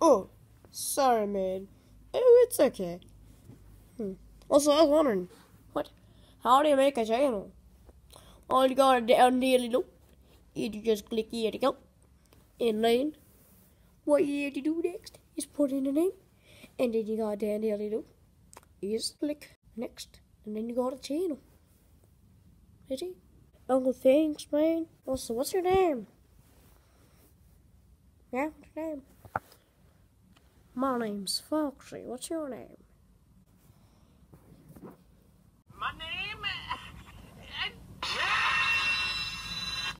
Oh, sorry, man. Oh, it's okay. Hmm. Also, I was wondering, what? How do you make a channel? All you gotta down there, little, is you just click here to go, and then what you have to do next is put in the name, and then you gotta down there, little, is click next, and then you got a channel. Is it? Uncle, thanks, man. Also, what's your name? Yeah, what's your name? My name's Foxy. What's your name?